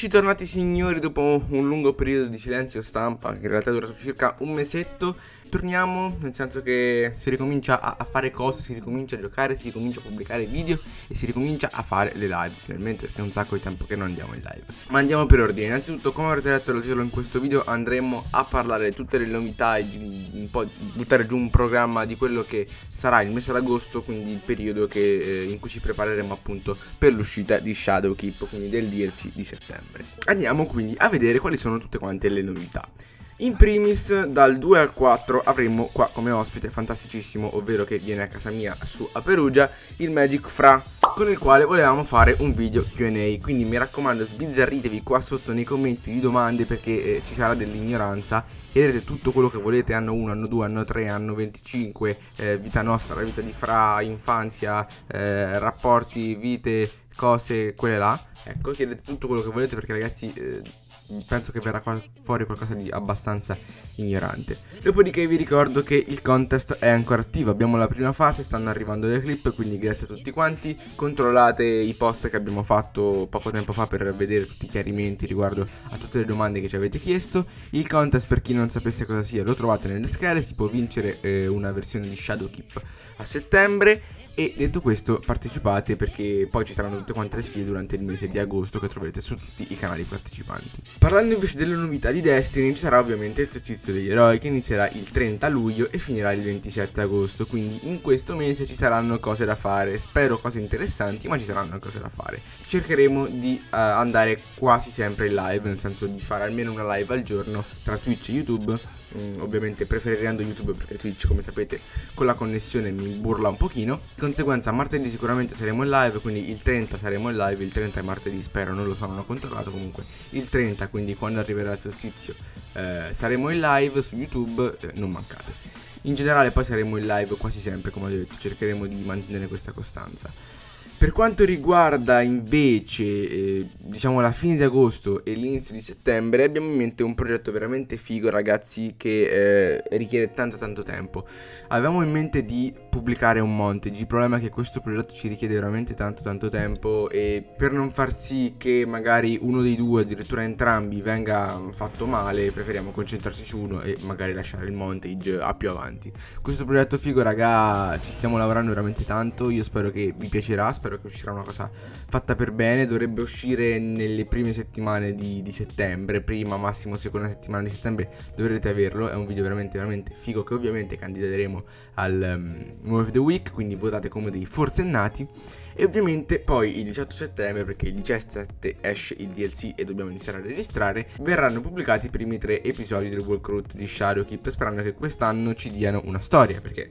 Eccoci tornati signori dopo un lungo periodo di silenzio stampa che in realtà è durato circa un mesetto torniamo, nel senso che si ricomincia a, a, fare cose, si ricomincia a giocare, si ricomincia a pubblicare video e si ricomincia a fare le live finalmente perché è un sacco di tempo che non andiamo in live. Ma andiamo per ordine, innanzitutto come avrete letto lo titolo in questo video andremo a parlare di tutte le novità e di un po' buttare giù un programma di quello che sarà il mese d'agosto, quindi il periodo che, eh, in cui ci prepareremo appunto per l'uscita di Shadowkeep, quindi del DLC di settembre. Andiamo quindi a vedere quali sono tutte quante le novità. In primis dal 2 al 4 avremo qua come ospite fantasticissimo, ovvero che viene a casa mia su a Perugia, il Magic Fra, con il quale volevamo fare un video Q&A, quindi mi raccomando sbizzarritevi qua sotto nei commenti di domande perché eh, ci sarà dell'ignoranza, chiedete tutto quello che volete, anno 1, anno 2, anno 3, anno 25, eh, vita nostra, vita di Fra, infanzia, eh, rapporti, vite, cose, quelle là, ecco chiedete tutto quello che volete perché ragazzi eh, penso che verrà fuori qualcosa di abbastanza ignorante. Dopodiché vi ricordo che il contest è ancora attivo, abbiamo la prima fase, stanno arrivando le clip, quindi grazie a tutti quanti. Controllate i post che abbiamo fatto poco tempo fa per vedere tutti i chiarimenti riguardo a tutte le domande che ci avete chiesto. Il contest per chi non sapesse cosa sia lo trovate nelle schede, si può vincere eh, una versione di Shadowkeep a settembre e detto questo partecipate perché poi ci saranno tutte quante le sfide durante il mese di agosto che troverete su tutti i canali partecipanti. Parlando invece delle novità di Destiny ci sarà ovviamente il esercizio degli eroi che inizierà il 30 luglio e finirà il 27 agosto, quindi in questo mese ci saranno cose da fare, spero cose interessanti ma ci saranno cose da fare. Cercheremo di uh, andare quasi sempre in live, nel senso di fare almeno una live al giorno tra Twitch e YouTube Mm, ovviamente preferendo YouTube perché Twitch come sapete con la connessione mi burla un pochino. Di conseguenza martedì sicuramente saremo in live quindi il 30 saremo in live il 30 è martedì spero non lo so non ho controllato comunque il 30 quindi quando arriverà il solstizio eh, saremo in live su YouTube eh, non mancate. In generale poi saremo in live quasi sempre come ho detto cercheremo di mantenere questa costanza per quanto riguarda invece eh, diciamo la fine di agosto e l'inizio di settembre abbiamo in mente un progetto veramente figo ragazzi che eh, richiede tanto tanto tempo. Avevamo in mente di pubblicare un montage, il problema è che questo progetto ci richiede veramente tanto tanto tempo e per non far sì che magari uno dei due, addirittura entrambi, venga fatto male preferiamo concentrarci su uno e magari lasciare il montage a più avanti. Questo progetto figo raga ci stiamo lavorando veramente tanto, io spero che vi piacerà, spero spero che uscirà una cosa fatta per bene. Dovrebbe uscire nelle prime settimane di, di settembre, prima, massimo seconda settimana di settembre dovrete averlo. È un video veramente, veramente figo che ovviamente candideremo al um, Movie of the Week, quindi votate come dei forsennati. E ovviamente poi il 18 settembre, perché il 17 esce il DLC e dobbiamo iniziare a registrare, verranno pubblicati i primi tre episodi del walkthrough di Shadowkeep, sperando che quest'anno ci diano una storia, perché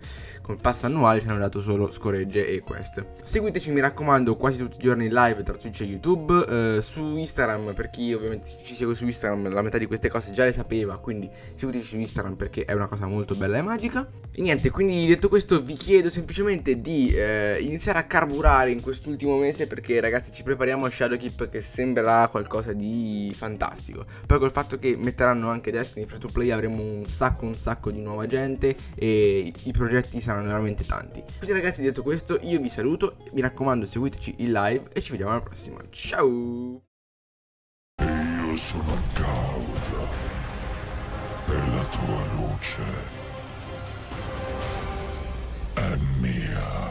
col pass annuale ci hanno dato solo scoregge e quest. Seguiteci, mi raccomando, quasi tutti i giorni in live tra Twitch e YouTube, eh, su Instagram, per chi ovviamente ci segue su Instagram, la metà di queste cose già le sapeva, quindi seguiteci su Instagram perché è una cosa molto bella e magica. E niente, quindi detto questo vi chiedo semplicemente di eh, iniziare a carburare in quest'ultimo mese perché ragazzi ci prepariamo a Shadowkeep che sembrerà qualcosa di fantastico. Poi col fatto che metteranno anche Destiny free to play avremo un sacco un sacco di nuova gente e i progetti saranno veramente tanti. Quindi ragazzi detto questo io vi saluto, mi raccomando seguiteci in live e ci vediamo alla prossima. Ciao! Io sono Gaud e la tua luce è mia.